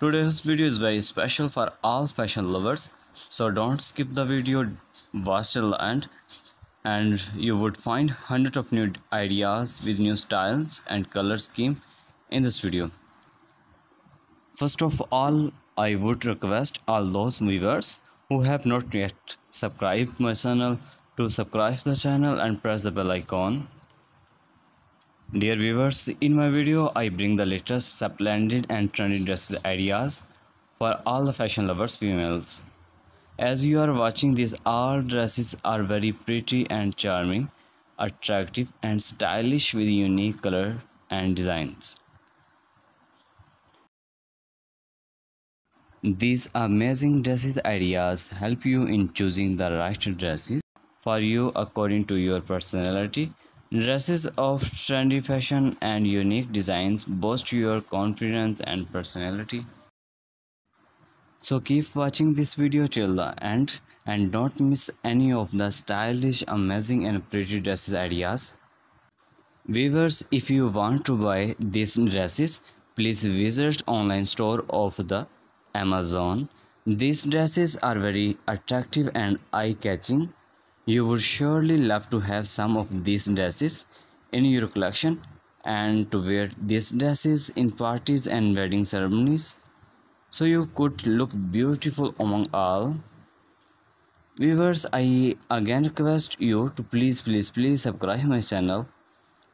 Today's video is very special for all fashion lovers, so don't skip the video, watch till the end, and you would find hundreds of new ideas with new styles and color scheme in this video. First of all, I would request all those viewers who have not yet subscribed my channel to subscribe the channel and press the bell icon Dear viewers, in my video I bring the latest splendid and trendy dresses ideas for all the fashion lovers females. As you are watching these all dresses are very pretty and charming, attractive and stylish with unique color and designs. These amazing dresses ideas help you in choosing the right dresses for you according to your personality Dresses of trendy fashion and unique designs boost your confidence and personality. So keep watching this video till the end and don't miss any of the stylish, amazing and pretty dresses ideas. Viewers, if you want to buy these dresses, please visit online store of the Amazon. These dresses are very attractive and eye-catching you would surely love to have some of these dresses in your collection and to wear these dresses in parties and wedding ceremonies so you could look beautiful among all. Viewers, I again request you to please please please subscribe my channel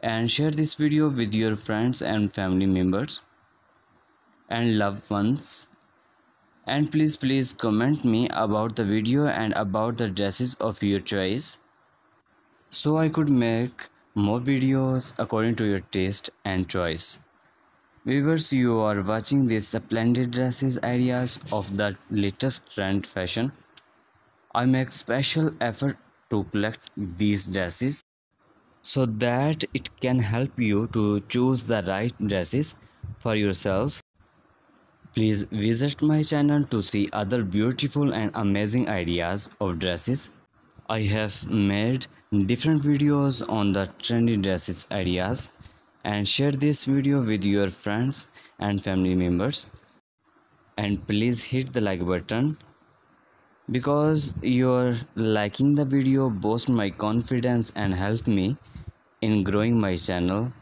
and share this video with your friends and family members and loved ones and please please comment me about the video and about the dresses of your choice so I could make more videos according to your taste and choice. Viewers, you are watching these splendid dresses ideas of the latest trend fashion. I make special effort to collect these dresses so that it can help you to choose the right dresses for yourselves Please visit my channel to see other beautiful and amazing ideas of dresses. I have made different videos on the trendy dresses ideas and share this video with your friends and family members. And please hit the like button because your liking the video boosts my confidence and help me in growing my channel.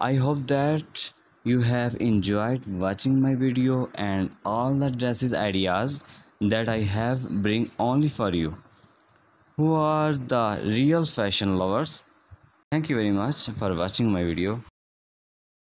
I hope that you have enjoyed watching my video and all the dresses ideas that I have bring only for you. Who are the real fashion lovers? Thank you very much for watching my video